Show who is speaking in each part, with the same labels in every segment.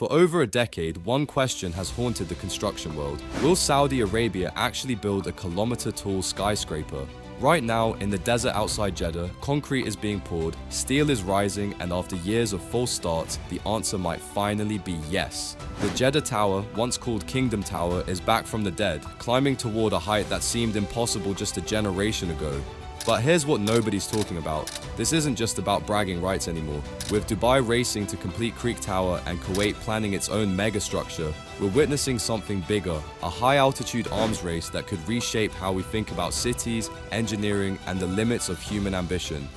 Speaker 1: For over a decade, one question has haunted the construction world. Will Saudi Arabia actually build a kilometer tall skyscraper? Right now, in the desert outside Jeddah, concrete is being poured, steel is rising, and after years of false starts, the answer might finally be yes. The Jeddah Tower, once called Kingdom Tower, is back from the dead, climbing toward a height that seemed impossible just a generation ago. But here's what nobody's talking about. This isn't just about bragging rights anymore. With Dubai racing to complete Creek Tower and Kuwait planning its own megastructure, we're witnessing something bigger, a high-altitude arms race that could reshape how we think about cities, engineering, and the limits of human ambition.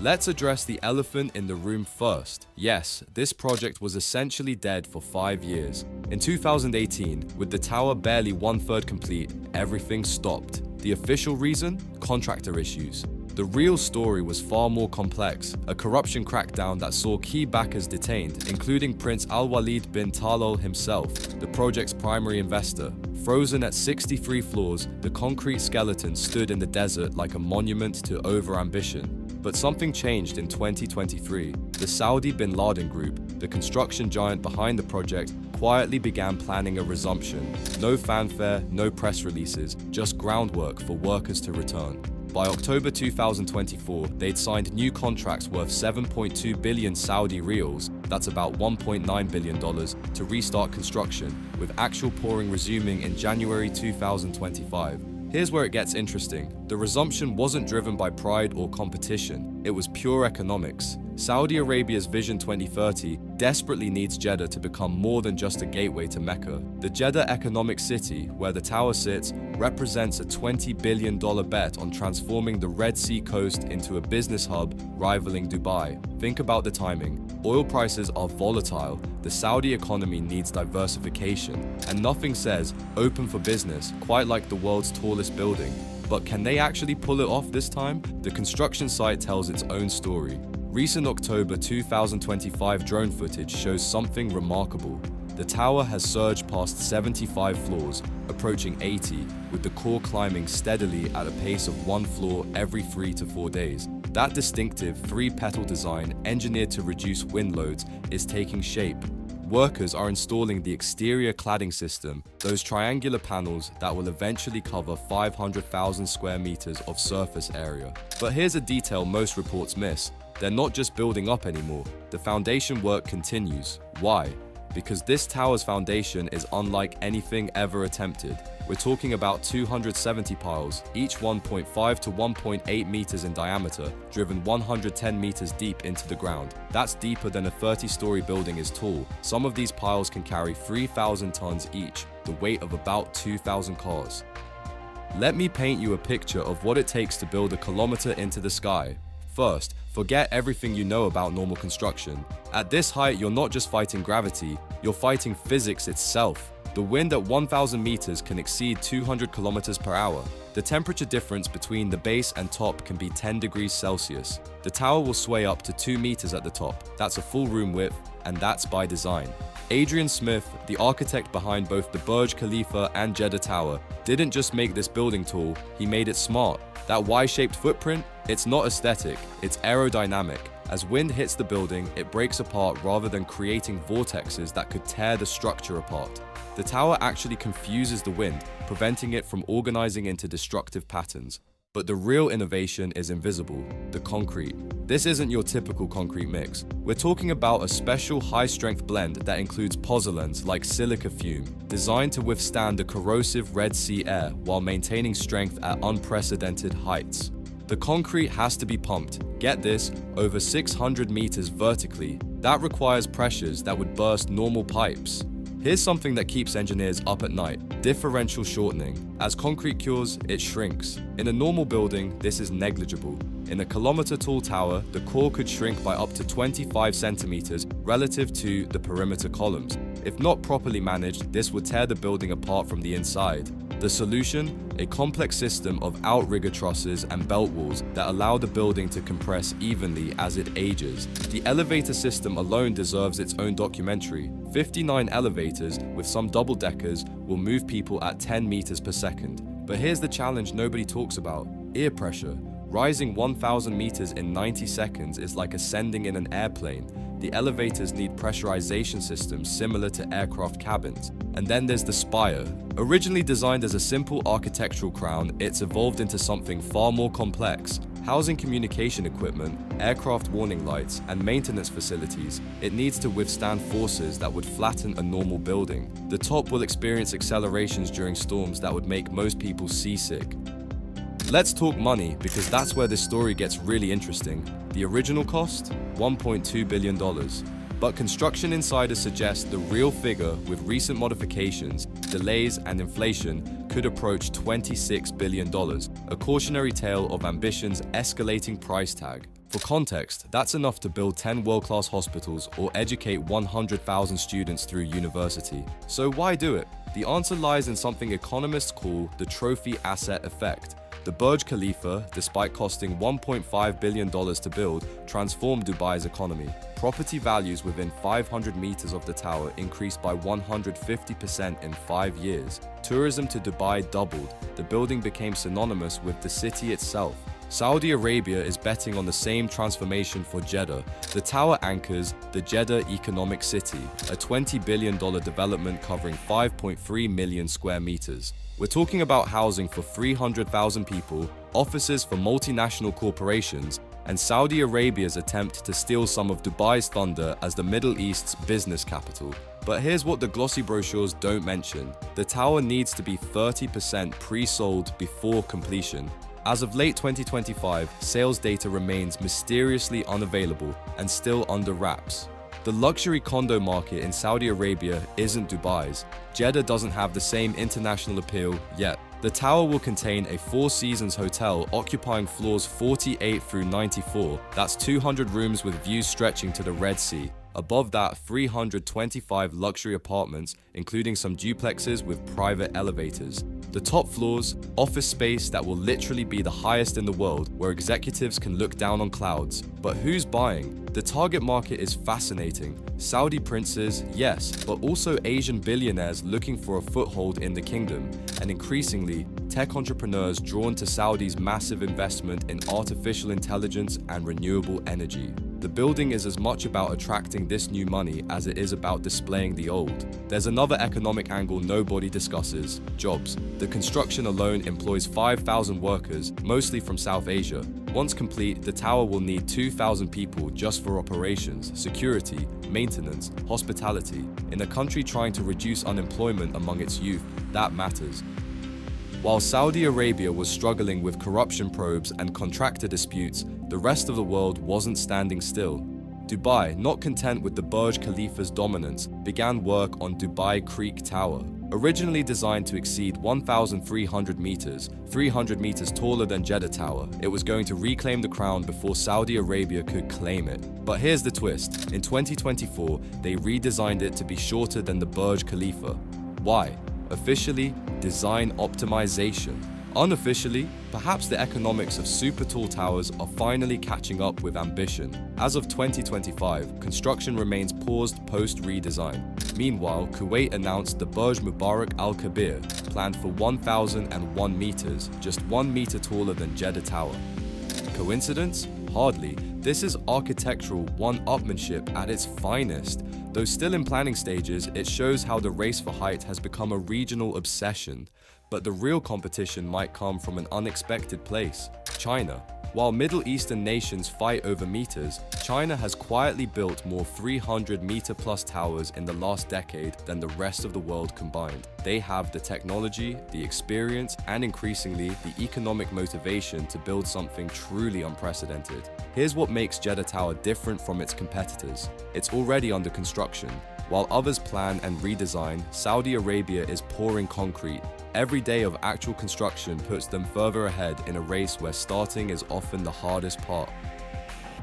Speaker 1: Let's address the elephant in the room first. Yes, this project was essentially dead for five years. In 2018, with the tower barely one-third complete, everything stopped. The official reason? Contractor issues. The real story was far more complex, a corruption crackdown that saw key backers detained, including Prince Al-Walid bin Talal himself, the project's primary investor. Frozen at 63 floors, the concrete skeleton stood in the desert like a monument to overambition. But something changed in 2023. The Saudi bin Laden Group, the construction giant behind the project, quietly began planning a resumption. No fanfare, no press releases, just groundwork for workers to return. By October 2024, they'd signed new contracts worth 7.2 billion Saudi riyals, that's about $1.9 billion, to restart construction, with actual pouring resuming in January 2025. Here's where it gets interesting. The resumption wasn't driven by pride or competition, it was pure economics. Saudi Arabia's Vision 2030 desperately needs Jeddah to become more than just a gateway to Mecca. The Jeddah Economic City, where the tower sits, represents a $20 billion bet on transforming the Red Sea coast into a business hub rivaling Dubai. Think about the timing. Oil prices are volatile, the Saudi economy needs diversification, and nothing says open for business quite like the world's tallest building. But can they actually pull it off this time? The construction site tells its own story. Recent October 2025 drone footage shows something remarkable. The tower has surged past 75 floors, approaching 80, with the core climbing steadily at a pace of one floor every three to four days. That distinctive three-petal design, engineered to reduce wind loads, is taking shape. Workers are installing the exterior cladding system, those triangular panels that will eventually cover 500,000 square meters of surface area. But here's a detail most reports miss. They're not just building up anymore, the foundation work continues. Why? Because this tower's foundation is unlike anything ever attempted. We're talking about 270 piles, each 1.5 to 1.8 meters in diameter, driven 110 meters deep into the ground. That's deeper than a 30-story building is tall. Some of these piles can carry 3,000 tons each, the weight of about 2,000 cars. Let me paint you a picture of what it takes to build a kilometer into the sky. First, forget everything you know about normal construction. At this height, you're not just fighting gravity, you're fighting physics itself. The wind at 1000 meters can exceed 200 kilometers per hour. The temperature difference between the base and top can be 10 degrees Celsius. The tower will sway up to 2 meters at the top. That's a full room width, and that's by design. Adrian Smith, the architect behind both the Burj Khalifa and Jeddah Tower, didn't just make this building tall, he made it smart. That Y-shaped footprint, it's not aesthetic, it's aerodynamic. As wind hits the building, it breaks apart rather than creating vortexes that could tear the structure apart. The tower actually confuses the wind, preventing it from organizing into destructive patterns. But the real innovation is invisible, the concrete. This isn't your typical concrete mix. We're talking about a special high-strength blend that includes pozzolans like silica fume, designed to withstand the corrosive Red Sea air while maintaining strength at unprecedented heights. The concrete has to be pumped, get this, over 600 meters vertically. That requires pressures that would burst normal pipes. Here's something that keeps engineers up at night, differential shortening. As concrete cures, it shrinks. In a normal building, this is negligible. In a kilometer tall tower, the core could shrink by up to 25 centimeters relative to the perimeter columns. If not properly managed, this would tear the building apart from the inside. The solution? A complex system of outrigger trusses and belt walls that allow the building to compress evenly as it ages. The elevator system alone deserves its own documentary. 59 elevators, with some double-deckers, will move people at 10 meters per second. But here's the challenge nobody talks about, ear pressure. Rising 1,000 meters in 90 seconds is like ascending in an airplane. The elevators need pressurization systems similar to aircraft cabins. And then there's the spire. Originally designed as a simple architectural crown, it's evolved into something far more complex. Housing communication equipment, aircraft warning lights, and maintenance facilities, it needs to withstand forces that would flatten a normal building. The top will experience accelerations during storms that would make most people seasick. Let's talk money because that's where this story gets really interesting. The original cost? $1.2 billion. But construction insiders suggest the real figure with recent modifications, delays, and inflation could approach $26 billion, a cautionary tale of ambition's escalating price tag. For context, that's enough to build 10 world-class hospitals or educate 100,000 students through university. So why do it? The answer lies in something economists call the trophy asset effect, the Burj Khalifa, despite costing $1.5 billion to build, transformed Dubai's economy. Property values within 500 meters of the tower increased by 150% in five years. Tourism to Dubai doubled. The building became synonymous with the city itself. Saudi Arabia is betting on the same transformation for Jeddah. The tower anchors the Jeddah Economic City, a $20 billion development covering 5.3 million square meters. We're talking about housing for 300,000 people, offices for multinational corporations, and Saudi Arabia's attempt to steal some of Dubai's thunder as the Middle East's business capital. But here's what the glossy brochures don't mention. The tower needs to be 30% pre-sold before completion. As of late 2025, sales data remains mysteriously unavailable and still under wraps. The luxury condo market in Saudi Arabia isn't Dubai's. Jeddah doesn't have the same international appeal yet. The tower will contain a Four Seasons hotel occupying floors 48 through 94. That's 200 rooms with views stretching to the Red Sea. Above that, 325 luxury apartments, including some duplexes with private elevators. The top floors, office space that will literally be the highest in the world, where executives can look down on clouds. But who's buying? The target market is fascinating. Saudi princes, yes, but also Asian billionaires looking for a foothold in the kingdom, and increasingly, tech entrepreneurs drawn to Saudi's massive investment in artificial intelligence and renewable energy. The building is as much about attracting this new money as it is about displaying the old. There's another economic angle nobody discusses jobs. The construction alone employs 5,000 workers, mostly from South Asia. Once complete, the tower will need 2,000 people just for operations, security, maintenance, hospitality. In a country trying to reduce unemployment among its youth, that matters. While Saudi Arabia was struggling with corruption probes and contractor disputes, the rest of the world wasn't standing still. Dubai, not content with the Burj Khalifa's dominance, began work on Dubai Creek Tower. Originally designed to exceed 1,300 meters, 300 meters taller than Jeddah Tower, it was going to reclaim the crown before Saudi Arabia could claim it. But here's the twist. In 2024, they redesigned it to be shorter than the Burj Khalifa. Why? Officially, design optimization. Unofficially, perhaps the economics of super tall towers are finally catching up with ambition. As of 2025, construction remains paused post-redesign. Meanwhile, Kuwait announced the Burj Mubarak Al Kabir, planned for 1,001 meters, just one meter taller than Jeddah Tower. Coincidence? Hardly. This is architectural one-upmanship at its finest. Though still in planning stages, it shows how the race for height has become a regional obsession. But the real competition might come from an unexpected place China. While Middle Eastern nations fight over meters, China has quietly built more 300 meter plus towers in the last decade than the rest of the world combined. They have the technology, the experience, and increasingly the economic motivation to build something truly unprecedented. Here's what makes Jeddah Tower different from its competitors. It's already under construction, while others plan and redesign, Saudi Arabia is pouring concrete. Every day of actual construction puts them further ahead in a race where starting is often the hardest part.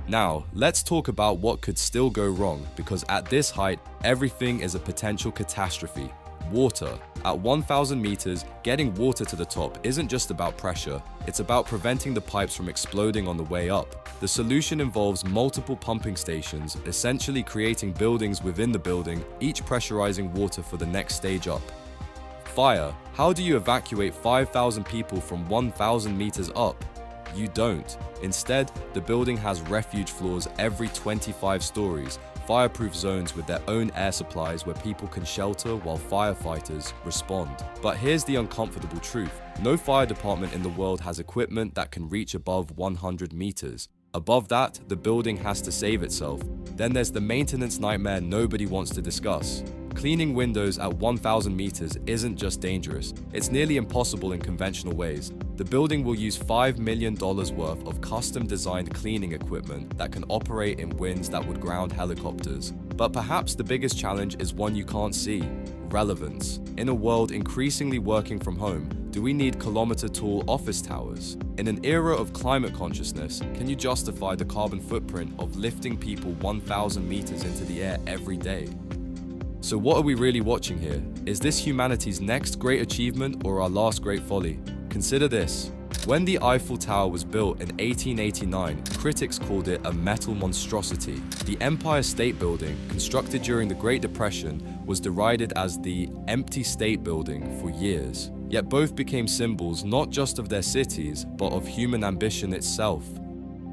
Speaker 1: Now, let's talk about what could still go wrong because at this height, everything is a potential catastrophe. Water. At 1000 meters, getting water to the top isn't just about pressure, it's about preventing the pipes from exploding on the way up. The solution involves multiple pumping stations, essentially creating buildings within the building, each pressurizing water for the next stage up. Fire. How do you evacuate 5,000 people from 1,000 meters up? You don't. Instead, the building has refuge floors every 25 stories, fireproof zones with their own air supplies where people can shelter while firefighters respond. But here's the uncomfortable truth. No fire department in the world has equipment that can reach above 100 meters. Above that, the building has to save itself. Then there's the maintenance nightmare nobody wants to discuss. Cleaning windows at 1000 meters isn't just dangerous, it's nearly impossible in conventional ways. The building will use $5 million worth of custom designed cleaning equipment that can operate in winds that would ground helicopters. But perhaps the biggest challenge is one you can't see relevance. In a world increasingly working from home, do we need kilometer tall office towers? In an era of climate consciousness, can you justify the carbon footprint of lifting people 1,000 meters into the air every day? So, what are we really watching here? Is this humanity's next great achievement or our last great folly? Consider this. When the Eiffel Tower was built in 1889, critics called it a metal monstrosity. The Empire State Building, constructed during the Great Depression, was derided as the empty state building for years. Yet both became symbols not just of their cities, but of human ambition itself.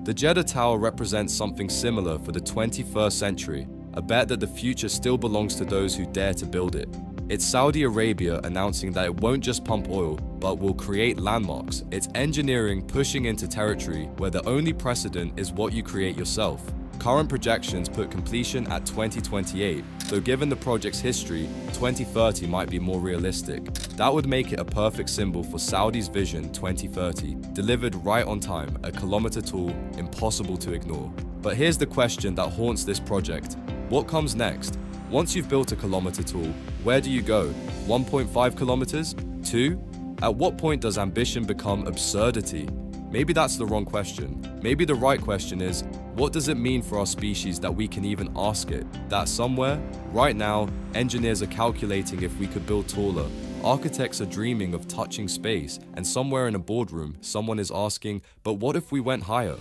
Speaker 1: The Jeddah Tower represents something similar for the 21st century, a bet that the future still belongs to those who dare to build it. It's Saudi Arabia announcing that it won't just pump oil, but will create landmarks. It's engineering pushing into territory where the only precedent is what you create yourself. Current projections put completion at 2028, though given the project's history, 2030 might be more realistic. That would make it a perfect symbol for Saudi's Vision 2030, delivered right on time, a kilometer tall, impossible to ignore. But here's the question that haunts this project. What comes next? Once you've built a kilometer tall, where do you go? 1.5 kilometers? 2? At what point does ambition become absurdity? Maybe that's the wrong question. Maybe the right question is, what does it mean for our species that we can even ask it? That somewhere, right now, engineers are calculating if we could build taller. Architects are dreaming of touching space, and somewhere in a boardroom, someone is asking, but what if we went higher?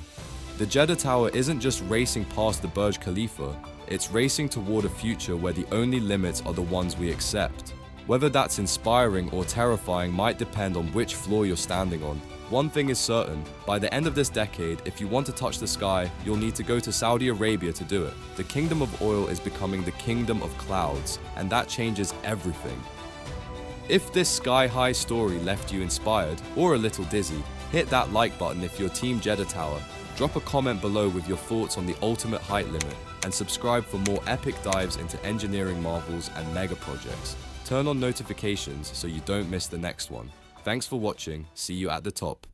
Speaker 1: The Jeddah Tower isn't just racing past the Burj Khalifa, it's racing toward a future where the only limits are the ones we accept. Whether that's inspiring or terrifying might depend on which floor you're standing on. One thing is certain, by the end of this decade, if you want to touch the sky, you'll need to go to Saudi Arabia to do it. The kingdom of oil is becoming the kingdom of clouds, and that changes everything. If this sky-high story left you inspired or a little dizzy, hit that like button if you're Team Jeddah Tower. Drop a comment below with your thoughts on the ultimate height limit, and subscribe for more epic dives into engineering marvels and mega projects. Turn on notifications so you don't miss the next one. Thanks for watching, see you at the top.